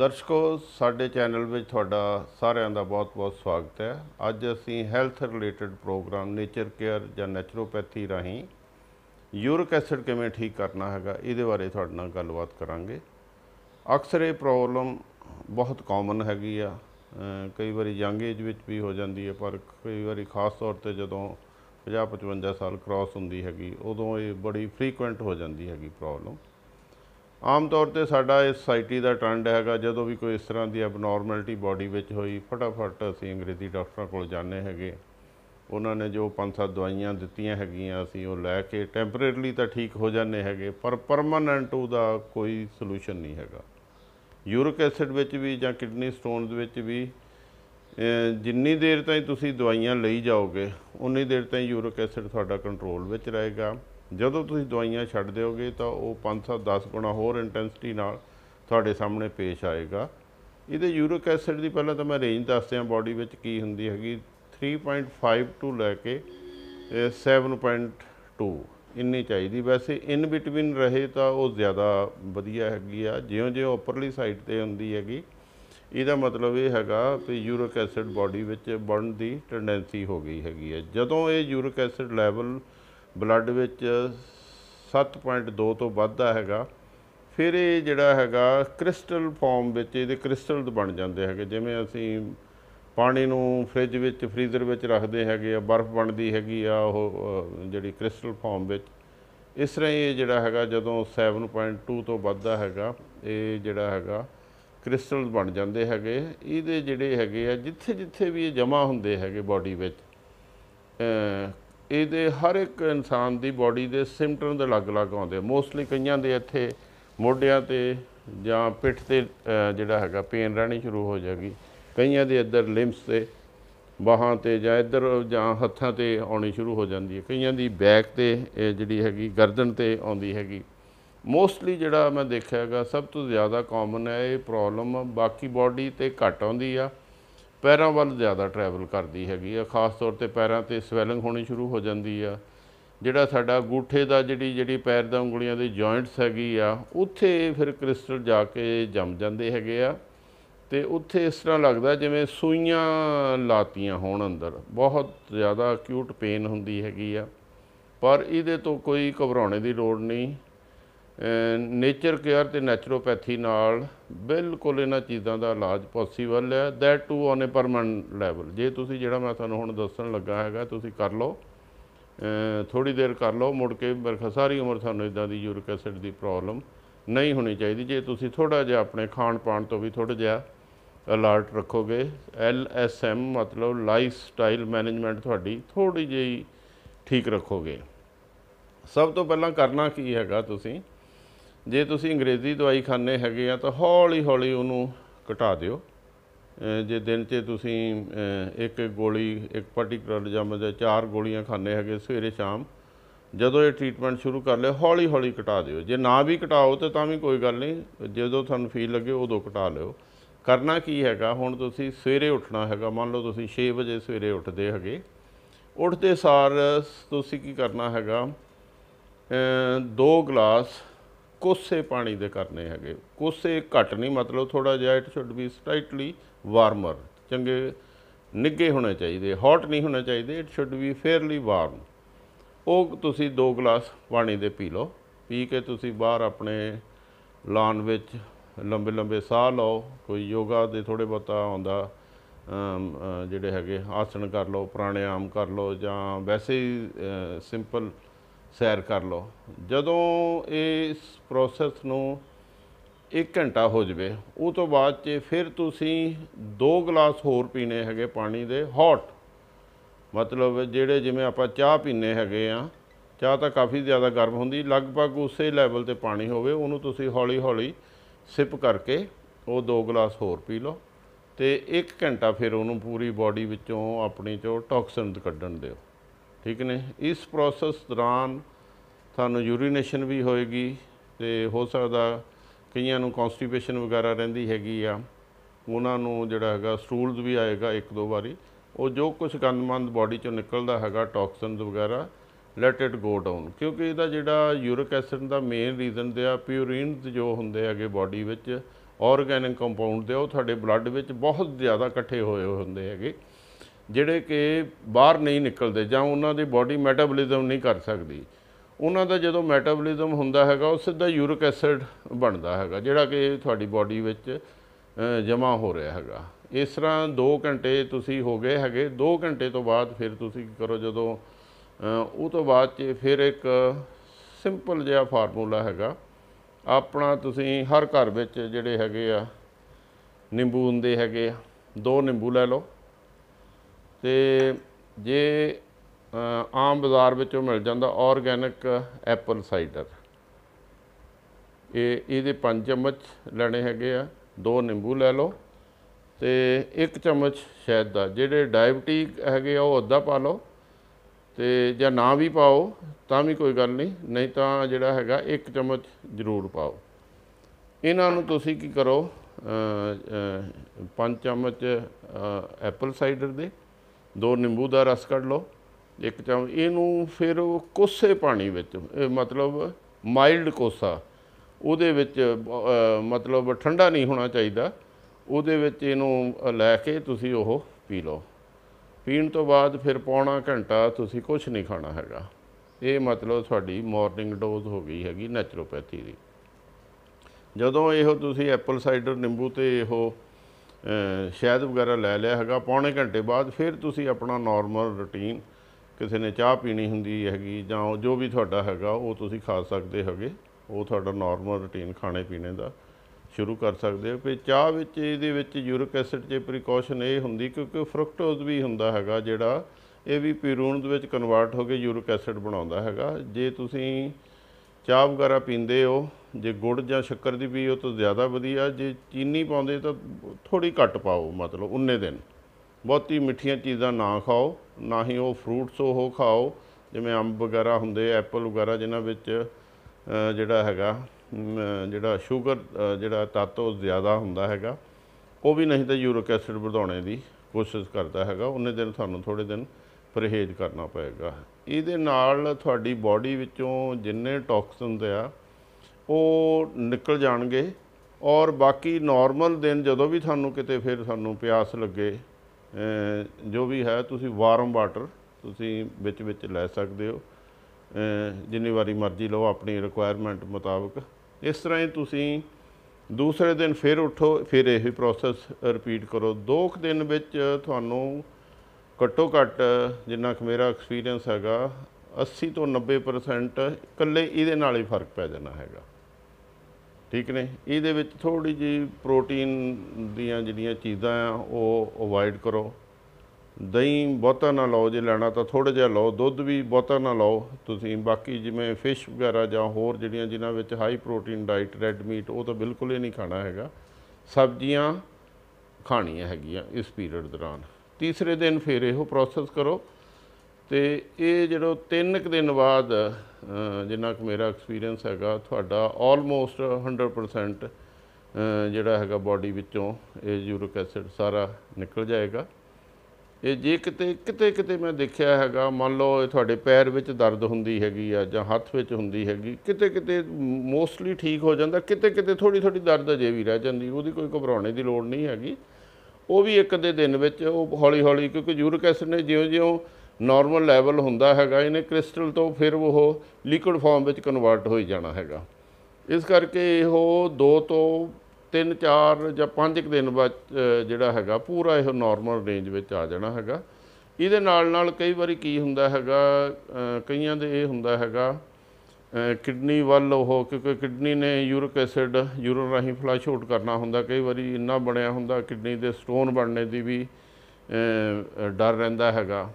ਦਰਸ਼ਕੋ, ਸਾਡੇ ਚੈਨਲ ਵਿੱਚ ਤੁਹਾਡਾ ਸਾਰਿਆਂ ਦਾ ਬਹੁਤ-ਬਹੁਤ ਸਵਾਗਤ ਹੈ। ਅੱਜ ਅਸੀਂ health related program nature care ਜਾਂ ਨੈਚੁਰੋਪੈਥੀ ਰਾਹੀਂ ਯੂਰਿਕ ਐਸਿਡ ਕਿਵੇਂ ਠੀਕ ਕਰਨਾ ਹੈਗਾ, ਇਹਦੇ ਬਾਰੇ ਤੁਹਾਡੇ ਨਾਲ ਗੱਲਬਾਤ ਕਰਾਂਗੇ। ਅਕਸਰ ਇਹ ਪ੍ਰੋਬਲਮ ਬਹੁਤ ਕਾਮਨ ਹੈਗੀ ਆ। ਕਈ ਵਾਰੀ ਯੰਗ ਏਜ ਵਿੱਚ ਵੀ ਹੋ ਜਾਂਦੀ ਹੈ, ਪਰ ਕਈ ਵਾਰੀ ਖਾਸ ਤੌਰ ਤੇ ਜਦੋਂ 50 55 ਸਾਲ ਕ੍ਰਾਸ ਹੁੰਦੀ ਹੈਗੀ, ਉਦੋਂ ਇਹ ਬੜੀ ਫ੍ਰੀਕੁਐਂਟ ਹੋ ਜਾਂਦੀ ਹੈਗੀ ਪ੍ਰੋਬਲਮ ਆਮ ਤੌਰ ਤੇ ਸਾਡਾ ਇਸ ਸੋਸਾਇਟੀ ਦਾ ਟ੍ਰੈਂਡ ਹੈਗਾ, ਜਦੋਂ ਵੀ ਕੋਈ ਇਸ ਤਰ੍ਹਾਂ ਦੀ ਐਬਨੋਰਮੈਲਿਟੀ ਬਾਡੀ ਵਿੱਚ ਹੋਈ, ਫਟਾਫਟ ਅਸੀਂ ਅੰਗਰੇਜ਼ੀ ਡਾਕਟਰਾਂ ਕੋਲ ਜਾਂਦੇ ਹੈਗੇ। ਉਹਨਾਂ ਨੇ ਜੋ ਪੰਜ ਸੱਤ ਦਵਾਈਆਂ ਦਿੱਤੀਆਂ ਹੈਗੀਆਂ, ਅਸੀਂ ਉਹ ਲੈ ਕੇ ਟੈਂਪਰੇਰੀਲੀ ਤਾਂ ਠੀਕ ਹੋ ਜਾਂਦੇ ਹੈਗੇ, ਪਰ ਪਰਮਾਨੈਂਟ ਉਹਦਾ ਕੋਈ ਸੋਲੂਸ਼ਨ ਨਹੀਂ ਹੈਗਾ। ਯੂਰਿਕ ਐਸਿਡ ਵਿੱਚ ਵੀ ਜਾਂ ਕਿਡਨੀ ਸਟੋਨਸ ਵਿੱਚ ਵੀ ਜਿੰਨੀ ਦੇਰ ਤਾਈਂ ਤੁਸੀਂ ਦਵਾਈਆਂ ਲਈ ਜਾਓਗੇ, ਉਨੀ ਦੇਰ ਤਾਈਂ ਯੂਰਿਕ ਐਸਿਡ ਤੁਹਾਡਾ ਕੰਟਰੋਲ ਵਿੱਚ ਰਹੇਗਾ। ਜਦੋਂ ਤੁਸੀਂ ਦਵਾਈਆਂ ਛੱਡ ਦਿਓਗੇ ਤਾਂ ਉਹ 5-7 10 ਗੁਣਾ ਹੋਰ ਇੰਟੈਂਸਿਟੀ ਨਾਲ ਤੁਹਾਡੇ ਸਾਹਮਣੇ ਪੇਸ਼ ਆਏਗਾ। ਇਹਦੇ ਯੂਰਿਕ ਐਸਿਡ ਦੀ ਪਹਿਲਾਂ ਤਾਂ ਮੈਂ ਰੇਂਜ ਦੱਸ ਦਿਆਂ ਬਾਡੀ ਵਿੱਚ ਕੀ ਹੁੰਦੀ ਹੈਗੀ 3.5 ਤੋਂ ਲੈ ਕੇ ਅਹ, 7.2 ਇੰਨੀ ਚਾਹੀਦੀ। ਵੈਸੇ ਇਨ ਬਿਟਵੀਨ ਰਹੇ ਤਾਂ ਉਹ ਜ਼ਿਆਦਾ ਵਧੀਆ ਹੈਗੀ ਆ। ਜਿਉਂ-ਜਿਉਂ ਉੱਪਰਲੀ ਸਾਈਡ ਤੇ ਹੁੰਦੀ ਹੈਗੀ ਇਹਦਾ ਮਤਲਬ ਇਹ ਹੈਗਾ ਕਿ ਯੂਰਿਕ ਐਸਿਡ ਬਾਡੀ ਵਿੱਚ ਬਣਨ ਦੀ ਟੈਂਡੈਂਸੀ ਹੋ ਗਈ ਹੈਗੀ ਹੈ। ਜਦੋਂ ਇਹ ਯੂਰਿਕ ਐਸਿਡ ਲੈਵਲ ਬਲੱਡ ਵਿੱਚ 7.2 ਤੋਂ ਵੱਧਦਾ ਹੈਗਾ। ਫਿਰ ਇਹ ਜਿਹੜਾ ਹੈਗਾ ਕ੍ਰਿਸਟਲ ਫਾਰਮ ਵਿੱਚ ਇਹਦੇ ਕ੍ਰਿਸਟਲ ਬਣ ਜਾਂਦੇ ਹੈਗੇ। ਜਿਵੇਂ ਅਸੀਂ ਪਾਣੀ ਨੂੰ ਫ੍ਰਿਜ ਵਿੱਚ, ਫ੍ਰੀਜ਼ਰ ਵਿੱਚ ਰੱਖਦੇ ਹੈਗੇ ਆ, ਬਰਫ਼ ਬਣਦੀ ਹੈਗੀ ਆ ਉਹ ਜਿਹੜੀ ਕ੍ਰਿਸਟਲ ਫਾਰਮ ਵਿੱਚ। ਇਸ ਤਰ੍ਹਾਂ ਹੀ ਇਹ ਜਿਹੜਾ ਹੈਗਾ ਜਦੋਂ 7.2 ਤੋਂ ਵੱਧਦਾ ਹੈਗਾ, ਇਹ ਜਿਹੜਾ ਹੈਗਾ ਕ੍ਰਿਸਟਲ ਬਣ ਜਾਂਦੇ ਹੈਗੇ। ਇਹਦੇ ਜਿਹੜੇ ਹੈਗੇ ਆ ਜਿੱਥੇ ਜਿੱਥੇ ਵੀ ਇਹ ਜਮ੍ਹਾਂ ਹੁੰਦੇ ਹੈਗੇ ਬਾਡੀ ਵਿੱਚ ਇਹਦੇ ਹਰ ਇੱਕ ਇਨਸਾਨ ਦੀ ਬਾਡੀ ਦੇ ਸਿੰਪਟਮ ਦੇ ਅਲੱਗ-ਅਲੱਗ ਆਉਂਦੇ ਮੋਸਟਲੀ ਕਈਆਂ ਦੇ ਇੱਥੇ ਮੋਢਿਆਂ ਤੇ ਜਾਂ ਪਿੱਠ ਤੇ ਜਿਹੜਾ ਹੈਗਾ ਪੇਨ ਰਹਿਣੀ ਸ਼ੁਰੂ ਹੋ ਜਾਏਗੀ। ਕਈਆਂ ਦੇ ਇੱਧਰ ਲਿੰਬਸ ਤੇ, ਬਾਹਾਂ ਤੇ ਜਾਂ ਇੱਧਰ ਜਾਂ ਹੱਥਾਂ ਤੇ ਆਉਣੀ ਸ਼ੁਰੂ ਹੋ ਜਾਂਦੀ ਹੈ। ਕਈਆਂ ਦੀ ਬੈਕ ਤੇ ਇਹ ਜਿਹੜੀ ਹੈਗੀ, ਗਰਦਨ ਤੇ ਆਉਂਦੀ ਹੈਗੀ। ਮੋਸਟਲੀ ਜਿਹੜਾ ਮੈਂ ਦੇਖਿਆ ਹੈਗਾ, ਸਭ ਤੋਂ ਜ਼ਿਆਦਾ ਕਾਮਨ ਹੈ ਇਹ ਪ੍ਰੋਬਲਮ ਬਾਕੀ ਬਾਡੀ ਤੇ ਘੱਟ ਆਉਂਦੀ ਆ। ਪੈਰਾਂ ਵੱਲ ਜ਼ਿਆਦਾ ਟਰੈਵਲ ਕਰਦੀ ਹੈਗੀ ਆ, ਖਾਸ ਤੌਰ ਤੇ ਪੈਰਾਂ ਤੇ ਸਵੈਲਿੰਗ ਹੋਣੀ ਸ਼ੁਰੂ ਹੋ ਜਾਂਦੀ ਆ। ਜਿਹੜਾ ਸਾਡਾ ਗੂਠੇ ਦਾ ਜਿਹੜੀ ਜਿਹੜੀ ਪੈਰ ਦਾ ਉਂਗਲੀਆਂ ਦੇ ਜੁਆਇੰਟਸ ਹੈਗੀ ਆ, ਉੱਥੇ ਫਿਰ ਕ੍ਰਿਸਟਲ ਜਾ ਕੇ ਜੰਮ ਜਾਂਦੇ ਹੈਗੇ ਆ। ਤੇ ਉੱਥੇ ਇਸ ਤਰ੍ਹਾਂ ਲੱਗਦਾ ਜਿਵੇਂ ਸੂਈਆਂ ਲਾਤੀਆਂ ਹੋਣ ਅੰਦਰ। ਬਹੁਤ ਜ਼ਿਆਦਾ ਅਕਿਊਟ ਪੇਨ ਹੁੰਦੀ ਹੈਗੀ ਆ। ਪਰ ਇਹਦੇ ਤੋਂ ਕੋਈ ਘਬਰਾਉਣੇ ਦੀ ਲੋੜ ਨਹੀਂ। ਨੇਚਰ ਕੇਅਰ ਤੇ ਨੈਚੁਰੋਪੈਥੀ ਨਾਲ ਬਿਲਕੁਲ ਇਹਨਾਂ ਚੀਜ਼ਾਂ ਦਾ ਇਲਾਜ ਪੋਸੀਬਲ ਹੈ। That too on a permanent level ਜੇ ਤੁਸੀਂ ਜਿਹੜਾ ਮੈਂ ਤੁਹਾਨੂੰ ਹੁਣ ਦੱਸਣ ਲੱਗਾ ਹੈਗਾ, ਤੁਸੀਂ ਕਰ ਲਓ। ਥੋੜੀ ਦੇਰ ਕਰ ਲਓ। ਮੁੜ ਕੇ ਮੇਰੇ ਸਾਰੀ ਉਮਰ ਤੁਹਾਨੂੰ ਇਦਾਂ ਦੀ ਯੂਰਿਕ ਐਸਿਡ ਦੀ ਪ੍ਰੋਬਲਮ ਨਹੀਂ ਹੋਣੀ ਚਾਹੀਦੀ। ਜੇ ਤੁਸੀਂ ਥੋੜਾ ਜਿਹਾ ਆਪਣੇ ਖਾਣ ਪਾਣ ਤੋਂ ਵੀ ਥੋੜਾ ਜਿਹਾ ਅਲਰਟ ਰੱਖੋਗੇ, ਐਲ ਐਸ ਐਮ ਮਤਲਬ ਲਾਈਫ ਸਟਾਈਲ ਮੈਨੇਜਮੈਂਟ ਤੁਹਾਡੀ ਥੋੜੀ ਜਿਹੀ ਠੀਕ ਰੱਖੋਗੇ। ਸਭ ਤੋਂ ਪਹਿਲਾਂ ਕਰਨਾ ਕੀ ਹੈਗਾ ਤੁਸੀਂ? ਜੇ ਤੁਸੀਂ ਅੰਗਰੇਜ਼ੀ ਦਵਾਈ ਖਾਂਦੇ ਹੈਗੇ ਆ, ਤਾਂ ਹੌਲੀ ਹੌਲੀ ਉਹਨੂੰ ਘਟਾ ਦਿਓ। ਜੇ ਦਿਨ 'ਚ ਤੁਸੀਂ ਇੱਕ ਇੱਕ ਗੋਲੀ, ਇੱਕ ਪਾਰਟਿਕੂਲਰ ਜਾਂ ਮਤਲਬ ਚਾਰ ਗੋਲੀਆਂ ਖਾਂਦੇ ਹੈਗੇ ਸਵੇਰੇ ਸ਼ਾਮ, ਜਦੋਂ ਇਹ ਟ੍ਰੀਟਮੈਂਟ ਸ਼ੁਰੂ ਕਰ ਲਿਓ ਹੌਲੀ ਹੌਲੀ ਘਟਾ ਦਿਓ। ਜੇ ਨਾ ਵੀ ਘਟਾਓ, ਤਾਂ ਤਾਂ ਵੀ ਕੋਈ ਗੱਲ ਨਹੀਂ, ਜਦੋਂ ਤੁਹਾਨੂੰ ਫੀਲ ਲੱਗੇ, ਉਦੋਂ ਘਟਾ ਲਿਓ। ਕਰਨਾ ਕੀ ਹੈਗਾ, ਹੁਣ ਤੁਸੀਂ ਸਵੇਰੇ ਉੱਠਣਾ ਹੈਗਾ, ਮੰਨ ਲਓ ਤੁਸੀਂ 6 ਵਜੇ ਸਵੇਰੇ ਉੱਠਦੇ ਹੈਗੇ, ਉੱਠਦੇ ਸਾਰ ਤੁਸੀਂ ਕੀ ਕਰਨਾ ਹੈਗਾ ਦੋ ਗਲਾਸ ਕੋਸੇ ਪਾਣੀ ਦੇ ਕਰਨੇ ਹੈਗੇ। ਕੋਸੇ ਘੱਟ ਨਹੀਂ, ਮਤਲਬ ਥੋੜਾ ਜਿਹਾ it should be slightly warmer ਚੰਗੇ ਨਿੱਗੇ ਹੋਣੇ ਚਾਹੀਦੇ ਹੌਟ ਨਹੀਂ ਹੋਣੇ ਚਾਹੀਦੇ it should be fairly warm ਉਹ ਤੁਸੀਂ ਦੋ ਗਲਾਸ ਪਾਣੀ ਦੇ ਪੀ ਲਓ। ਪੀ ਕੇ ਤੁਸੀਂ ਬਾਹਰ ਆਪਣੇ ਲਾਨ ਵਿੱਚ ਲੰਬੇ ਲੰਬੇ ਸਾਹ ਲਓ। ਕੋਈ ਯੋਗਾ ਦੇ ਥੋੜੇ ਬਹੁਤਾ ਆਉਂਦਾ ਜਿਹੜੇ ਹੈਗੇ ਆਸਣ ਕਰ ਲਓ, ਪ੍ਰਾਣਾਯਾਮ ਕਰ ਲਓ ਜਾਂ ਵੈਸੇ ਹੀ ਸਿੰਪਲ ਸੈਰ ਕਰ ਲਓ। ਜਦੋਂ ਇਸ ਪ੍ਰੋਸੈਸ ਨੂੰ 1 ਘੰਟਾ ਹੋ ਜਵੇ, ਉਹ ਤੋਂ ਬਾਅਦ 'ਚ ਫਿਰ ਤੁਸੀਂ 2 ਗਲਾਸ ਹੋਰ ਪੀਣੇ ਹੈਗੇ ਪਾਣੀ ਦੇ ਹੌਟ ਮਤਲਬ ਜਿਹੜੇ ਜਿਵੇਂ ਆਪਾਂ ਚਾਹ ਪੀਨੇ ਹੈਗੇ ਆ, ਚਾਹ ਤਾਂ ਕਾਫੀ ਜ਼ਿਆਦਾ ਗਰਮ ਹੁੰਦੀ, ਲਗਭਗ ਉਸੇ ਲੈਵਲ ਤੇ ਪਾਣੀ ਹੋਵੇ, ਉਹਨੂੰ ਤੁਸੀਂ ਹੌਲੀ ਹੌਲੀ ਸਿਪ ਕਰਕੇ ਉਹ 2 ਗਲਾਸ ਹੋਰ ਪੀ ਲਓ ਤੇ 1 ਘੰਟਾ ਫਿਰ ਉਹਨੂੰ ਪੂਰੀ ਬਾਡੀ ਵਿੱਚੋਂ ਆਪਣੀ ਚੋਂ ਟੌਕਸਿਨਸ ਕੱਢਣ ਦਿਓ। ਠੀਕ ਨੇ? ਇਸ ਪ੍ਰੋਸੈਸ ਦੌਰਾਨ ਤੁਹਾਨੂੰ ਯੂਰੀਨੇਸ਼ਨ ਵੀ ਹੋਏਗੀ ਤੇ ਹੋ ਸਕਦਾ ਕਈਆਂ ਨੂੰ ਕਨਸਟੀਪੇਸ਼ਨ ਵਗੈਰਾ ਰਹਿੰਦੀ ਹੈਗੀ ਆ। ਉਹਨਾਂ ਨੂੰ ਜਿਹੜਾ ਹੈਗਾ ਸਟੂਲਸ ਵੀ ਆਏਗਾ ਇੱਕ ਦੋ ਵਾਰੀ। ਉਹ ਜੋ ਕੁਝ ਗੰਦਮੰਦ ਬਾਡੀ ਚੋਂ ਨਿਕਲਦਾ ਹੈਗਾ ਟੌਕਸਿਨਸ ਵਗੈਰਾ ਲੈਟ ਇਟ ਗੋ ਡਾਊਨ ਕਿਉਂਕਿ ਇਹਦਾ ਜਿਹੜਾ ਯੂਰਿਕ ਐਸਿਡ ਦਾ ਮੇਨ ਰੀਜ਼ਨ ਦੇ ਆ ਪਿਊਰਿਨਸ ਜੋ ਹੁੰਦੇ ਹੈਗੇ ਬਾਡੀ ਵਿੱਚ ਆਰਗੈਨਿਕ ਕੰਪਾਊਂਡ ਦੇ ਉਹ ਤੁਹਾਡੇ ਬਲੱਡ ਵਿੱਚ ਬਹੁਤ ਜ਼ਿਆਦਾ ਇਕੱਠੇ ਹੋਏ ਹੁੰਦੇ ਹੈਗੇ। ਜਿਹੜੇ ਕਿ ਬਾਹਰ ਨਹੀਂ ਨਿਕਲਦੇ ਜਾਂ ਉਹਨਾਂ ਦੀ ਬਾਡੀ ਮੈਟਾਬੋਲਿਜ਼ਮ ਨਹੀਂ ਕਰ ਸਕਦੀ, ਉਹਨਾਂ ਦਾ ਜਦੋਂ ਮੈਟਾਬੋਲਿਜ਼ਮ ਹੁੰਦਾ ਹੈਗਾ, ਉਹ ਸਿੱਧਾ ਯੂਰਿਕ ਐਸਿਡ ਬਣਦਾ ਹੈਗਾ, ਜਿਹੜਾ ਕਿ ਤੁਹਾਡੀ ਬਾਡੀ ਵਿੱਚ ਜਮ੍ਹਾਂ ਹੋ ਰਿਹਾ ਹੈਗਾ। ਇਸ ਤਰ੍ਹਾਂ 2 ਘੰਟੇ ਤੁਸੀਂ ਹੋ ਗਏ ਹੈਗੇ 2 ਘੰਟੇ ਤੋਂ ਬਾਅਦ ਫਿਰ ਤੁਸੀਂ ਕੀ ਕਰੋ, ਜਦੋਂ ਉਹ ਤੋਂ ਬਾਅਦ ਚ ਫਿਰ ਇੱਕ ਸਿੰਪਲ ਜਿਹਾ ਫਾਰਮੂਲਾ ਹੈਗਾ। ਆਪਣਾ ਤੁਸੀਂ ਹਰ ਘਰ ਵਿੱਚ ਜਿਹੜੇ ਹੈਗੇ ਆ, ਨਿੰਬੂ ਹੁੰਦੇ ਹੈਗੇ ਆ, ਦੋ ਨਿੰਬੂ ਲੈ ਲਓ। ਤੇ ਜੇ ਆਮ ਬਾਜ਼ਾਰ ਵਿੱਚੋਂ ਮਿਲ ਜਾਂਦਾ ਆਰਗੈਨਿਕ ਐਪਲ ਸਾਈਡਰ। ਇਹ ਇਹਦੇ 5 ਚਮਚ ਲੈਣੇ ਹੈਗੇ ਆ ਦੋ ਨਿੰਬੂ ਲੈ ਲਓ ਤੇ ਇੱਕ ਚਮਚ ਸ਼ਹਿਦ ਦਾ। ਜਿਹੜੇ ਡਾਇਬਟਿਕ ਹੈਗੇ ਆ ਉਹ ਅੱਧਾ ਪਾ ਲਓ ਤੇ ਜਾਂ ਨਾ ਵੀ ਪਾਓ ਤਾਂ ਵੀ ਕੋਈ ਗੱਲ ਨਹੀਂ ਨਹੀਂ ਤਾਂ ਜਿਹੜਾ ਹੈਗਾ ਇੱਕ ਚਮਚ ਜ਼ਰੂਰ ਪਾਓ। ਇਹਨਾਂ ਨੂੰ ਤੁਸੀਂ ਕੀ ਕਰੋ ਅ, ਪੰਜ ਚਮਚ ਐਪਲ ਸਾਈਡਰ ਦੇ ਦੋ ਨਿੰਬੂ ਦਾ ਰਸ ਕੱਢ ਲਓ, ਇੱਕ ਚਮਚ, ਇਹਨੂੰ ਫਿਰ ਕੋਸੇ ਪਾਣੀ ਵਿੱਚ ਮਤਲਬ ਮਾਈਲਡ ਕੋਸਾ, ਉਹਦੇ ਵਿੱਚ ਮਤਲਬ ਠੰਡਾ ਨਹੀਂ ਹੋਣਾ ਚਾਹੀਦਾ, ਉਹਦੇ ਵਿੱਚ ਇਹਨੂੰ ਲੈ ਕੇ ਤੁਸੀਂ ਉਹ ਪੀ ਲਓ। ਪੀਣ ਤੋਂ ਬਾਅਦ ਫਿਰ ਪੌਣਾ ਘੰਟਾ ਤੁਸੀਂ ਕੁਝ ਨਹੀਂ ਖਾਣਾ ਹੈਗਾ। ਇਹ ਮਤਲਬ ਤੁਹਾਡੀ ਮਾਰਨਿੰਗ ਡੋਜ਼ ਹੋ ਗਈ ਹੈਗੀ ਨੈਚੁਰੋਪੈਥੀ ਦੀ। ਜਦੋਂ ਇਹੋ ਤੁਸੀਂ ਐਪਲ ਸਾਈਡਰ ਨਿੰਬੂ ਤੇ ਇਹੋ ਸ਼ਹਿਦ ਵਗੈਰਾ ਲੈ ਲਿਆ ਹੈਗਾ। ਪੌਣੇ ਘੰਟੇ ਬਾਅਦ ਫਿਰ ਤੁਸੀਂ ਆਪਣਾ ਨਾਰਮਲ ਰੁਟੀਨ ਕਿਸੇ ਨੇ ਚਾਹ ਪੀਣੀ ਹੁੰਦੀ ਹੈਗੀ ਜਾਂ ਜੋ ਵੀ ਤੁਹਾਡਾ ਹੈਗਾ, ਉਹ ਤੁਸੀਂ ਖਾ ਸਕਦੇ ਹੈਗੇ। ਉਹ ਤੁਹਾਡਾ ਨਾਰਮਲ ਰੁਟੀਨ ਖਾਣੇ ਪੀਣੇ ਦਾ ਸ਼ੁਰੂ ਕਰ ਸਕਦੇ ਹੋ। ਕਿ ਚਾਹ ਵਿੱਚ ਇਹਦੇ ਵਿੱਚ ਯੂਰਿਕ ਐਸਿਡ 'ਚ ਪ੍ਰੀਕਾਸ਼ਨ ਇਹ ਹੁੰਦੀ, ਕਿਉਂਕਿ ਫਰਕਟੋਜ਼ ਵੀ ਹੁੰਦਾ ਹੈਗਾ ਜਿਹੜਾ, ਇਹ ਵੀ ਪੀਰੂਣ ਦੇ ਵਿੱਚ ਕਨਵਰਟ ਹੋ ਕੇ ਯੂਰਿਕ ਐਸਿਡ ਬਣਾਉਂਦਾ ਹੈਗਾ। ਜੇ ਤੁਸੀਂ ਚਾਹ ਵਗੈਰਾ ਪੀਂਦੇ ਹੋ ਜੇ ਗੁੜ ਜਾਂ ਸ਼ੱਕਰ ਦੀ ਪੀਓ ਤਾਂ ਜ਼ਿਆਦਾ ਵਧੀਆ, ਜੇ ਚੀਨੀ ਪਾਉਂਦੇ ਤਾਂ ਥੋੜੀ ਘੱਟ ਪਾਓ, ਮਤਲਬ ਉਨੇ ਦਿਨ। ਬਹੁਤੀ ਮਿੱਠੀਆਂ ਚੀਜ਼ਾਂ ਨਾ ਖਾਓ, ਨਾ ਹੀ ਉਹ ਫਰੂਟਸ ਉਹ ਖਾਓ, ਜਿਵੇਂ ਅੰਬ ਵਗੈਰਾ ਹੁੰਦੇ ਐਪਲ ਵਗੈਰਾ ਜਿਨ੍ਹਾਂ ਵਿੱਚ ਜਿਹੜਾ ਹੈਗਾ ਜਿਹੜਾ ਸ਼ੂਗਰ ਜਿਹੜਾ ਤੱਤ ਉਹ ਜ਼ਿਆਦਾ ਹੁੰਦਾ ਹੈਗਾ, ਉਹ ਵੀ ਨਹੀਂ ਤਾਂ ਯੂਰਿਕ ਐਸਿਡ ਵਧਾਉਣੇ ਦੀ ਕੋਸ਼ਿਸ਼ ਕਰਦਾ ਹੈਗਾ ਉਹਨੇ ਦਿਨ ਤੁਹਾਨੂੰ ਥੋੜੇ ਦਿਨ ਪਰਹੇਜ਼ ਕਰਨਾ ਪਏਗਾ। ਇਹਦੇ ਨਾਲ ਤੁਹਾਡੀ ਬਾਡੀ ਵਿੱਚੋਂ ਜਿੰਨੇ ਟੌਕਸਿਨਸ ਆ ਉਹ ਨਿਕਲ ਜਾਣਗੇ ਔਰ ਬਾਕੀ ਨਾਰਮਲ ਦਿਨ ਜਦੋਂ ਵੀ ਤੁਹਾਨੂੰ ਕਿਤੇ ਫਿਰ ਤੁਹਾਨੂੰ ਪਿਆਸ ਲੱਗੇ ਜੋ ਵੀ ਹੈ, ਤੁਸੀਂ ਵਾਰਮ ਵਾਟਰ ਤੁਸੀਂ ਵਿੱਚ ਵਿੱਚ ਲੈ ਸਕਦੇ ਹੋ। ਜਿੰਨੀ ਵਾਰੀ ਮਰਜ਼ੀ ਲਓ ਆਪਣੀ ਰਿਕੁਆਇਰਮੈਂਟ ਮੁਤਾਬਕ। ਇਸ ਤਰ੍ਹਾਂ ਹੀ ਤੁਸੀਂ ਦੂਸਰੇ ਦਿਨ ਫਿਰ ਉਠੋ, ਫਿਰ ਇਹ ਪ੍ਰੋਸੈਸ ਰਿਪੀਟ ਕਰੋ। ਦੋ ਕੁ ਦਿਨ ਵਿੱਚ ਤੁਹਾਨੂੰ ਘੱਟੋ ਘੱਟ ਜਿੰਨਾ ਕੁ ਮੇਰਾ ਐਕਸਪੀਰੀਅੰਸ ਹੈਗਾ 80 ਤੋਂ 90% ਇਕੱਲੇ ਇਹਦੇ ਨਾਲ ਹੀ ਫ਼ਰਕ ਪੈ ਜਾਣਾ ਹੈਗਾ। ਠੀਕ ਨੇ? ਇਹਦੇ ਵਿੱਚ ਥੋੜੀ ਜੀ ਪ੍ਰੋਟੀਨ ਦੀਆਂ ਜਿਹੜੀਆਂ ਚੀਜ਼ਾਂ ਆ, ਉਹ ਅਵੋਇਡ ਕਰੋ। ਦਹੀਂ ਬਹੁਤਾ ਨਾ ਲਓ, ਜੇ ਲੈਣਾ ਤਾਂ ਥੋੜਾ ਜਿਹਾ ਲਓ, ਦੁੱਧ ਵੀ ਬਹੁਤਾ ਨਾ ਲਓ। ਤੁਸੀਂ ਬਾਕੀ ਜਿਵੇਂ ਫਿਸ਼ ਵਗੈਰਾ ਜਾਂ ਹੋਰ ਜਿਹੜੀਆਂ ਜਿਨ੍ਹਾਂ ਵਿੱਚ high protein diet red meat ਉਹ ਤਾਂ ਬਿਲਕੁਲ ਹੀ ਨਹੀਂ ਖਾਣਾ ਹੈਗਾ। ਸਬਜ਼ੀਆਂ ਖਾਣੀਆਂ ਹੈਗੀਆਂ ਇਸ ਪੀਰੀਅਡ ਦੌਰਾਨ। ਤੀਸਰੇ ਦਿਨ ਫਿਰ ਇਹੋ ਪ੍ਰੋਸੈਸ ਕਰੋ। ਤੇ ਇਹ ਜਦੋਂ ਤਿੰਨ ਕੁ ਦਿਨ ਬਾਅਦ ਜਿੰਨਾ ਕੁ ਮੇਰਾ ਐਕਸਪੀਰੀਅੰਸ ਹੈਗਾ, ਤੁਹਾਡਾ ਆਲਮੋਸਟ 100% ਜਿਹੜਾ ਹੈਗਾ ਬਾਡੀ ਵਿੱਚੋਂ ਇਹ ਯੂਰਿਕ ਐਸਿਡ ਸਾਰਾ ਨਿਕਲ ਜਾਏਗਾ। ਇਹ ਜੇ ਕਿਤੇ ਕਿਤੇ ਕਿਤੇ ਮੈਂ ਦੇਖਿਆ ਹੈਗਾ, ਮੰਨ ਲਓ ਇਹ ਤੁਹਾਡੇ ਪੈਰ ਵਿੱਚ ਦਰਦ ਹੁੰਦੀ ਹੈਗੀ ਆ ਜਾਂ ਹੱਥ ਵਿੱਚ ਹੁੰਦੀ ਹੈਗੀ, ਕਿਤੇ ਕਿਤੇ ਮੋਸਟਲੀ ਠੀਕ ਹੋ ਜਾਂਦਾ, ਕਿਤੇ ਕਿਤੇ ਥੋੜੀ ਥੋੜੀ ਦਰਦ ਅਜੇ ਵੀ ਰਹਿ ਜਾਂਦੀ, ਉਹਦੀ ਕੋਈ ਘਬਰਾਉਣੇ ਦੀ ਲੋੜ ਨਹੀਂ ਹੈਗੀ। ਉਹ ਵੀ ਇੱਕ ਦੇ ਦਿਨ ਵਿੱਚ, ਉਹ ਹੌਲੀ ਹੌਲੀ ਕਿਉਂਕਿ ਯੂਰਿਕ ਐਸਿਡ ਨੇ ਜਿਉਂ-ਜਿਉਂ ਨਾਰਮਲ ਲੈਵਲ ਹੁੰਦਾ ਹੈਗਾ, ਇਹਨੇ ਕ੍ਰਿਸਟਲ ਤੋਂ ਫਿਰ ਉਹ ਲਿਕੁਇਡ ਫਾਰਮ ਵਿੱਚ ਕਨਵਰਟ ਹੋਈ ਜਾਣਾ ਹੈਗਾ। ਇਸ ਕਰਕੇ ਇਹੋ ਦੋ ਤੋਂ 3 4 ਜਾਂ 5 ਦਿਨ ਬਾਅਦ ਜਿਹੜਾ ਹੈਗਾ, ਪੂਰਾ ਇਹ ਨਾਰਮਲ ਰੇਂਜ ਵਿੱਚ ਆ ਜਾਣਾ ਹੈਗਾ। ਇਹਦੇ ਨਾਲ ਨਾਲ ਕਈ ਵਾਰੀ ਕੀ ਹੁੰਦਾ ਹੈਗਾ ਕਈਆਂ ਦੇ ਇਹ ਹੁੰਦਾ ਹੈਗਾ ਕਿਡਨੀ ਵੱਲ ਉਹ, ਕਿਉਂਕਿ ਕਿਡਨੀ ਨੇ ਯੂਰਿਕ ਐਸਿਡ ਯੂਰਨ ਰਾਹੀਂ ਫਲਸ਼ ਆਊਟ ਕਰਨਾ ਹੁੰਦਾ, ਕਈ ਵਾਰੀ ਇੰਨਾ ਬਣਿਆ ਹੁੰਦਾ ਕਿਡਨੀ ਦੇ ਸਟੋਨ ਬਣਨੇ ਦੀ ਵੀ ਡਰ ਰਹਿੰਦਾ ਹੈਗਾ।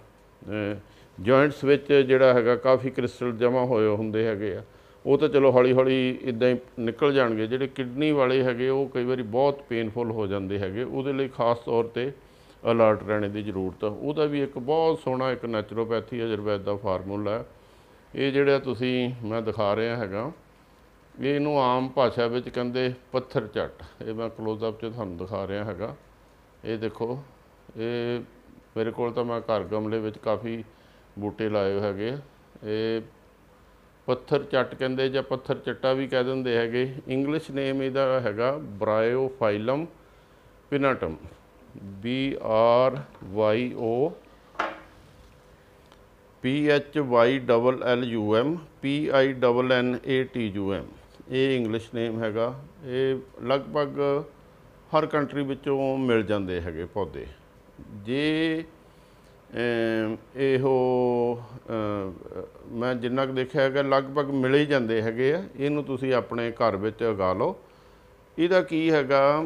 ਜੁਆਇੰਟਸ ਵਿੱਚ ਜਿਹੜਾ ਹੈਗਾ ਕਾਫੀ ਕ੍ਰਿਸਟਲ ਜਮ੍ਹਾਂ ਹੋਏ ਹੁੰਦੇ ਹੈਗੇ ਆ। ਉਹ ਤਾਂ ਚਲੋ ਹੌਲੀ ਹੌਲੀ ਇਦਾਂ ਹੀ ਨਿਕਲ ਜਾਣਗੇ। ਜਿਹੜੇ ਕਿਡਨੀ ਵਾਲੇ ਹੈਗੇ, ਉਹ ਕਈ ਵਾਰੀ ਬਹੁਤ ਪੇਨਫੁਲ ਹੋ ਜਾਂਦੇ ਹੈਗੇ। ਉਹਦੇ ਲਈ ਖਾਸ ਤੌਰ ਤੇ ਅਲਰਟ ਰਹਿਣੇ ਦੀ ਜ਼ਰੂਰਤ ਆ। ਉਹਦਾ ਵੀ ਇੱਕ ਬਹੁਤ ਸੋਹਣਾ ਇੱਕ ਨੈਚੁਰੋਪੈਥੀ ਆਯੁਰਵੈਦ ਦਾ ਫਾਰਮੂਲਾ ਹੈ ਇਹ ਜਿਹੜਾ ਤੁਸੀਂ ਮੈਂ ਦਿਖਾ ਰਿਹਾ ਹੈਗਾ, ਇਹਨੂੰ ਆਮ ਭਾਸ਼ਾ ਵਿੱਚ ਕਹਿੰਦੇ ਪੱਥਰ ਚੱਟ। ਇਹ ਮੈਂ ক্লোਜ਼ ਅਪ 'ਚ ਤੁਹਾਨੂੰ ਦਿਖਾ ਰਿਹਾ ਹੈਗਾ। ਇਹ ਦੇਖੋ, ਇਹ ਮੇਰੇ ਕੋਲ ਤਾਂ ਮੈਂ ਘਰ ਗਮਲੇ ਵਿੱਚ ਕਾਫੀ ਬੂਟੇ ਲਾਏ ਹੈਗੇ ਇਹ ਪੱਥਰ ਚੱਟ ਕਹਿੰਦੇ ਜਾਂ ਪੱਥਰ ਚੱਟਾ ਵੀ ਕਹਿ ਦਿੰਦੇ ਹੈਗੇ। ਇੰਗਲਿਸ਼ ਨੇਮ ਇਹਦਾ ਹੈਗਾ bryophyllum pinnatum B R Y O P H Y double L U M P I double N A T U M ਇਹ ਇੰਗਲਿਸ਼ ਨੇਮ ਹੈਗਾ। ਇਹ ਲਗਭਗ ਹਰ ਕੰਟਰੀ ਵਿੱਚੋਂ ਮਿਲ ਜਾਂਦੇ ਹੈਗੇ ਪੌਦੇ। ਜੇ ਇਹੋ ਮੈਂ ਜਿੰਨਾ ਕੁ ਦੇਖਿਆ ਹੈਗਾ, ਲਗਭਗ ਮਿਲ ਹੀ ਜਾਂਦੇ ਹੈਗੇ ਆ। ਇਹਨੂੰ ਤੁਸੀਂ ਆਪਣੇ ਘਰ ਵਿੱਚ ਉਗਾ ਲਓ। ਇਹਦਾ ਕੀ ਹੈਗਾ,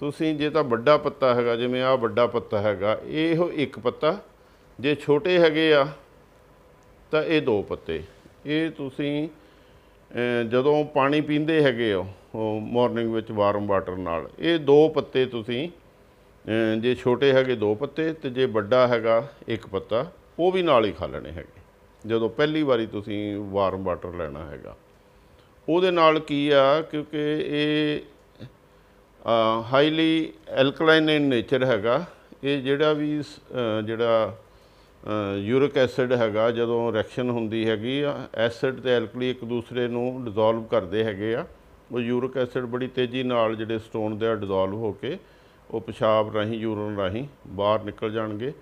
ਤੁਸੀਂ ਜੇ ਤਾਂ ਵੱਡਾ ਪੱਤਾ ਹੈਗਾ, ਜਿਵੇਂ ਆਹ ਵੱਡਾ ਪੱਤਾ ਹੈਗਾ, ਇਹੋ ਇੱਕ ਪੱਤਾ। ਜੇ ਛੋਟੇ ਹੈਗੇ ਆ, ਤਾਂ ਇਹ ਦੋ ਪੱਤੇ। ਇਹ ਤੁਸੀਂ ਜਦੋਂ ਪਾਣੀ ਪੀਂਦੇ ਹੈਗੇ ਹੋ, ਉਹ ਮਾਰਨਿੰਗ ਵਿੱਚ ਵਾਰਮ ਵਾਟਰ ਨਾਲ, ਇਹ ਦੋ ਪੱਤੇ ਤੁਸੀਂ ਜੇ ਛੋਟੇ ਹੈਗੇ ਦੋ ਪੱਤੇ ਤੇ ਜੇ ਵੱਡਾ ਹੈਗਾ ਇੱਕ ਪੱਤਾ, ਉਹ ਵੀ ਨਾਲ ਹੀ ਖਾ ਲੈਣੇ ਹੈਗੇ। ਜਦੋਂ ਪਹਿਲੀ ਵਾਰੀ ਤੁਸੀਂ ਵਾਰਮ ਵਾਟਰ ਲੈਣਾ ਹੈਗਾ। ਉਹਦੇ ਨਾਲ ਕੀ ਆ, ਕਿਉਂਕਿ ਇਹ ਹਾਈਲੀ ਐਲਕਲਾਈਨ ਇਨ ਨੇਚਰ ਹੈਗਾ। ਇਹ ਜਿਹੜਾ ਵੀ ਸ- ਜਿਹੜਾ ਯੂਰਿਕ ਐਸਿਡ ਹੈਗਾ, ਜਦੋਂ ਰਿਐਕਸ਼ਨ ਹੁੰਦੀ ਹੈਗੀ ਆ ਐਸਿਡ ਤੇ ਐਲਕਲੀ ਇੱਕ ਦੂਸਰੇ ਨੂੰ ਡਿਸੋਲਵ ਕਰਦੇ ਹੈਗੇ ਆ। ਉਹ ਯੂਰਿਕ ਐਸਿਡ ਬੜੀ ਤੇਜ਼ੀ ਨਾਲ ਜਿਹੜੇ ਸਟੋਨ ਦੇ ਆ ਡਿਸੋਲਵ ਹੋ ਕੇ ਉਹ ਪਿਸ਼ਾਬ ਰਾਹੀਂ ਯੂਰਨ ਰਾਹੀਂ ਬਾਹਰ ਨਿਕਲ ਜਾਣਗੇ।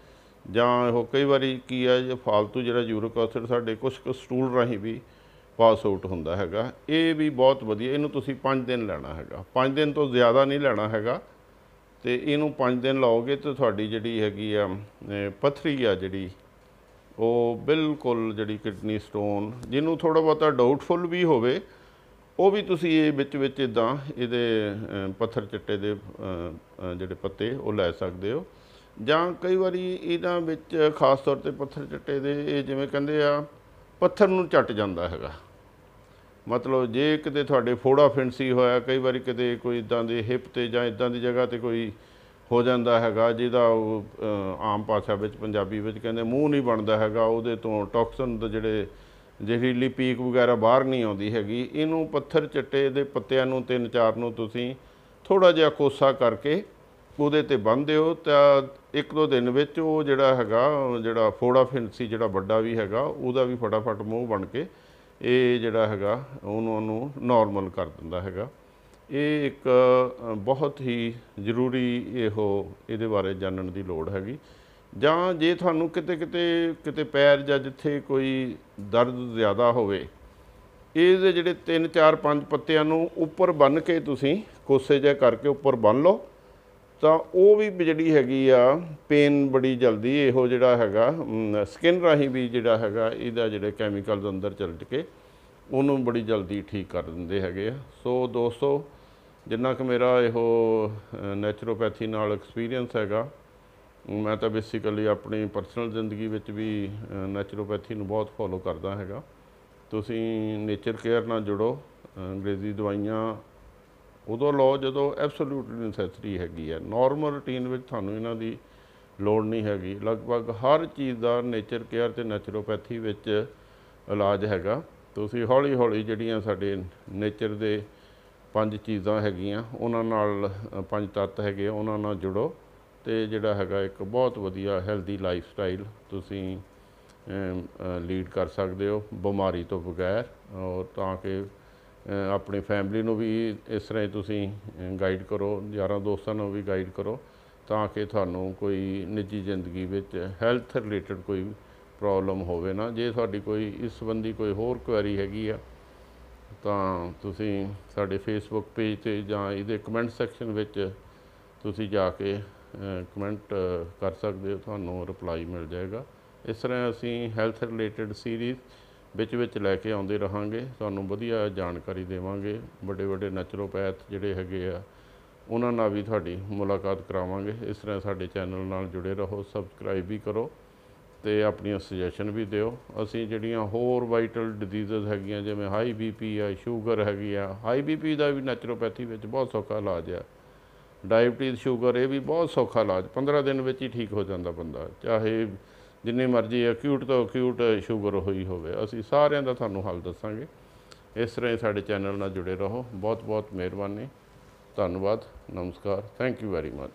ਜਾਂ ਉਹ ਕਈ ਵਾਰੀ ਕੀ ਆ ਜੇ ਫਾਲਤੂ ਜਿਹੜਾ ਯੂਰਿਕ ਐਸਿਡ ਸਾਡੇ ਕੁਝ ਕੁ ਸਟੂਲ ਰਾਹੀਂ ਵੀ ਪਾਸ ਆਊਟ ਹੁੰਦਾ ਹੈਗਾ। ਇਹ ਵੀ ਬਹੁਤ ਵਧੀਆ ਇਹਨੂੰ ਤੁਸੀਂ 5 ਦਿਨ ਲੈਣਾ ਹੈਗਾ। 5 ਦਿਨ ਤੋਂ ਜ਼ਿਆਦਾ ਨਹੀਂ ਲੈਣਾ ਹੈਗਾ। ਤੇ ਇਹਨੂੰ 5 ਦਿਨ ਲਾਓਗੇ ਤੇ ਤੁਹਾਡੀ ਜਿਹੜੀ ਹੈਗੀ ਆ ਅਹ, ਪੱਥਰੀ ਆ ਜਿਹੜੀ ਉਹ ਬਿਲਕੁਲ ਜਿਹੜੀ ਕਿਡਨੀ ਸਟੋਨ ਜਿਹਨੂੰ ਥੋੜਾ ਬਹੁਤਾ ਡਾਊਟਫੁਲ ਵੀ ਹੋਵੇ ਉਹ ਵੀ ਤੁਸੀਂ ਇਹ ਵਿੱਚ ਵਿੱਚ ਇਦਾਂ ਇਹਦੇ ਪੱਥਰ ਚੱਟੇ ਦੇ ਜਿਹੜੇ ਪੱਤੇ, ਉਹ ਲੈ ਸਕਦੇ ਹੋ। ਜਾਂ ਕਈ ਵਾਰੀ ਇਹਨਾਂ ਵਿੱਚ ਖਾਸ ਤੌਰ ਤੇ ਪੱਥਰ ਚੱਟੇ ਦੇ, ਇਹ ਜਿਵੇਂ ਕਹਿੰਦੇ ਆ, ਪੱਥਰ ਨੂੰ ਚੱਟ ਜਾਂਦਾ ਹੈਗਾ। ਮਤਲਬ ਜੇ ਕਿਤੇ ਤੁਹਾਡੇ ਫੋੜਾ ਫਿੰਸੀ ਹੋਇਆ, ਕਈ ਵਾਰੀ ਕਿਤੇ ਕੋਈ ਇਦਾਂ ਦੇ ਹਿਪ ਤੇ ਜਾਂ ਇਦਾਂ ਦੀ ਜਗ੍ਹਾ ਤੇ ਕੋਈ ਹੋ ਜਾਂਦਾ ਹੈਗਾ, ਜਿਹਦਾ ਉਹ ਆਮ ਭਾਸ਼ਾ ਵਿੱਚ, ਪੰਜਾਬੀ ਵਿੱਚ ਕਹਿੰਦੇ ਮੂੰਹ ਨਹੀਂ ਬਣਦਾ ਹੈਗਾ, ਉਹਦੇ ਤੋਂ ਟੌਕਸਨ ਦੇ ਜਿਹੜੇ ਜ਼ਹਿਰੀਲੀ ਪੀਕ ਵਗੈਰਾ ਬਾਹਰ ਨਹੀਂ ਆਉਂਦੀ ਹੈਗੀ। ਇਹਨੂੰ ਪੱਥਰ ਚੱਟੇ ਦੇ ਪੱਤਿਆਂ ਨੂੰ, ਤਿੰਨ ਚਾਰ ਨੂੰ ਤੁਸੀਂ ਥੋੜਾ ਜਿਹਾ ਕੋਸਾ ਕਰਕੇ ਉਹਦੇ ਤੇ ਬੰਨ੍ਹ ਦਿਓ। ਤਾਂ ਇੱਕ ਦੋ ਦਿਨ ਵਿੱਚ ਉਹ ਜਿਹੜਾ ਹੈਗਾ, ਜਿਹੜਾ ਫੋੜਾ ਫਿੰਸੀ ਜਿਹੜਾ ਵੱਡਾ ਵੀ ਹੈਗਾ, ਉਹਦਾ ਵੀ ਫਟਾਫਟ ਮੂੰਹ ਬਣ ਕੇ ਇਹ ਜਿਹੜਾ ਹੈਗਾ, ਉਹਨੂੰ ਉਹਨੂੰ ਨਾਰਮਲ ਕਰ ਦਿੰਦਾ ਹੈਗਾ। ਇਹ ਇੱਕ ਬਹੁਤ ਹੀ ਜ਼ਰੂਰੀ ਇਹੋ, ਇਹਦੇ ਬਾਰੇ ਜਾਣਨ ਦੀ ਲੋੜ ਹੈਗੀ। ਜਾਂ ਜੇ ਤੁਹਾਨੂੰ ਕਿਤੇ ਕਿਤੇ ਕਿਤੇ ਪੈਰ ਜਾਂ ਜਿੱਥੇ ਕੋਈ ਦਰਦ ਜ਼ਿਆਦਾ ਹੋਵੇ, ਇਹਦੇ ਜਿਹੜੇ 3 4 5 ਪੱਤਿਆਂ ਨੂੰ ਉੱਪਰ ਬੰਨ ਕੇ ਤੁਸੀਂ ਕੋਸੇ ਜਿਹਾ ਕਰਕੇ ਉੱਪਰ ਬੰਨ ਲਓ, ਤਾਂ ਉਹ ਵੀ ਜਿਹੜੀ ਹੈਗੀ ਆ ਪੇਨ ਬੜੀ ਜਲਦੀ ਇਹੋ ਜਿਹੜਾ ਹੈਗਾ ਸਕਿਨ ਰਾਹੀਂ ਵੀ ਜਿਹੜਾ ਹੈਗਾ, ਇਹਦਾ ਜਿਹੜੇ ਕੈਮੀਕਲਸ ਅੰਦਰ ਚਲ ਕੇ ਉਹਨੂੰ ਬੜੀ ਜਲਦੀ ਠੀਕ ਕਰ ਦਿੰਦੇ ਹੈਗੇ ਆ। ਸੋ ਦੋਸਤੋ, ਜਿੰਨਾ ਕਿ ਮੇਰਾ ਇਹੋ ਨੈਚੁਰੋਪੈਥੀ ਨਾਲ ਐਕਸਪੀਰੀਅੰਸ ਹੈਗਾ ਮੈਂ ਤਾਂ ਬੇਸਿਕਲੀ ਆਪਣੀ ਪਰਸਨਲ ਜ਼ਿੰਦਗੀ ਵਿੱਚ ਵੀ ਨੈਚੁਰੋਪੈਥੀ ਨੂੰ ਬਹੁਤ ਫੋਲੋ ਕਰਦਾ ਹੈਗਾ। ਤੁਸੀਂ ਨੇਚਰ ਕੇਅਰ ਨਾਲ ਜੁੜੋ, ਅੰਗਰੇਜ਼ੀ ਦਵਾਈਆਂ, ਉਦੋਂ ਲਓ ਜਦੋਂ ਐਬਸੋਲੂਟਲੀ ਨੈਸੈਸਰੀ ਹੈਗੀ ਹੈ। ਨਾਰਮਲ ਰੂਟੀਨ ਵਿੱਚ ਤੁਹਾਨੂੰ ਇਹਨਾਂ ਦੀ ਲੋੜ ਨਹੀਂ ਹੈਗੀ। ਲਗਭਗ ਹਰ ਚੀਜ਼ ਦਾ ਨੇਚਰ ਕੇਅਰ ਤੇ ਨੈਚੁਰੋਪੈਥੀ ਵਿੱਚ ਇਲਾਜ ਹੈਗਾ। ਤੁਸੀਂ ਹੌਲੀ ਹੌਲੀ ਜਿਹੜੀਆਂ ਸਾਡੇ ਨੇਚਰ ਦੇ ਪੰਜ ਚੀਜ਼ਾਂ ਹੈਗੀਆਂ, ਉਹਨਾਂ ਨਾਲ ਪੰਜ ਤੱਤ ਹੈਗੇ ਉਹਨਾਂ ਨਾਲ ਜੁੜੋ। ਤੇ ਜਿਹੜਾ ਹੈਗਾ ਇੱਕ ਬਹੁਤ ਵਧੀਆ ਹੈਲਦੀ ਲਾਈਫ ਸਟਾਈਲ ਤੁਸੀਂ ਲੀਡ ਕਰ ਸਕਦੇ ਹੋ ਬਿਮਾਰੀ ਤੋਂ ਬਗੈਰ ਔਰ ਤਾਂ ਕਿ ਆਪਣੀ ਫੈਮਿਲੀ ਨੂੰ ਵੀ ਇਸ ਤਰ੍ਹਾਂ ਹੀ ਤੁਸੀਂ ਗਾਈਡ ਕਰੋ, ਯਾਰਾਂ ਦੋਸਤਾਂ ਨੂੰ ਵੀ ਗਾਈਡ ਕਰੋ ਤਾਂ ਕਿ ਤੁਹਾਨੂੰ ਕੋਈ ਨਿੱਜੀ ਜ਼ਿੰਦਗੀ ਵਿੱਚ ਹੈਲਥ ਰਿਲੇਟਡ ਕੋਈ ਪ੍ਰੋਬਲਮ ਹੋਵੇ ਨਾ। ਜੇ ਤੁਹਾਡੀ ਕੋਈ, ਇਸ ਸੰਬੰਧੀ ਕੋਈ ਹੋਰ ਕੁਐਰੀ ਹੈਗੀ ਆ ਤਾਂ ਤੁਸੀਂ ਸਾਡੇ ਫੇਸਬੁੱਕ ਪੇਜ ਤੇ ਜਾਂ ਇਹਦੇ ਕਮੈਂਟ ਸੈਕਸ਼ਨ ਵਿੱਚ ਤੁਸੀਂ ਜਾ ਕੇ ਕਮੈਂਟ ਕਰ ਸਕਦੇ ਹੋ, ਤੁਹਾਨੂੰ ਰਿਪਲਾਈ ਮਿਲ ਜਾਏਗਾ। ਇਸ ਤਰ੍ਹਾਂ ਅਸੀਂ ਹੈਲਥ ਰਿਲੇਟਡ ਸੀਰੀਜ਼ ਵਿੱਚ ਵਿੱਚ ਲੈ ਕੇ ਆਉਂਦੇ ਰਹਾਂਗੇ। ਤੁਹਾਨੂੰ ਵਧੀਆ ਜਾਣਕਾਰੀ ਦੇਵਾਂਗੇ। ਵੱਡੇ ਵੱਡੇ ਨੈਚੁਰੋਪੈਥ ਜਿਹੜੇ ਹੈਗੇ ਆ, ਉਹਨਾਂ ਨਾਲ ਵੀ ਤੁਹਾਡੀ ਮੁਲਾਕਾਤ ਕਰਾਵਾਂਗੇ। ਇਸ ਤਰ੍ਹਾਂ ਸਾਡੇ ਚੈਨਲ ਨਾਲ ਜੁੜੇ ਰਹੋ ਸਬਸਕ੍ਰਾਈਬ ਵੀ ਕਰੋ ਤੇ ਆਪਣੀਆਂ ਸੁਜੈਸ਼ਨ ਵੀ ਦਿਓ। ਅਸੀਂ ਜਿਹੜੀਆਂ ਹੋਰ ਵਾਈਟਲ ਡਿਜ਼ੀਜ਼ਸ ਹੈਗੀਆਂ, ਜਿਵੇਂ ਹਾਈ ਬੀਪੀ ਆ ਸ਼ੂਗਰ ਹੈਗੀ ਆ ਹਾਈ ਬੀਪੀ ਦਾ ਵੀ ਨੈਚੁਰੋਪੈਥੀ ਵਿੱਚ ਬਹੁਤ ਸੌਖਾ ਇਲਾਜ ਆ। ਡਾਇਬਟੀਜ਼, ਸ਼ੂਗਰ, ਇਹ ਵੀ ਬਹੁਤ ਸੌਖਾ ਇਲਾਜ। 15 ਦਿਨ ਵਿੱਚ ਹੀ ਠੀਕ ਹੋ ਜਾਂਦਾ ਬੰਦਾ। ਚਾਹੇ ਜਿੰਨੀ ਮਰਜ਼ੀ ਅਕਿਊਟ ਤੋਂ ਅਕਿਊਟ ਸ਼ੂਗਰ ਹੋਈ ਹੋਵੇ, ਅਸੀਂ ਸਾਰਿਆਂ ਦਾ ਤੁਹਾਨੂੰ ਹੱਲ ਦੱਸਾਂਗੇ। ਇਸ ਤਰ੍ਹਾਂ ਹੀ ਸਾਡੇ ਚੈਨਲ ਨਾਲ ਜੁੜੇ ਰਹੋ। ਬਹੁਤ ਬਹੁਤ ਮਿਹਰਬਾਨੀ। ਧੰਨਵਾਦ। ਨਮਸਕਾਰ। Thank you very much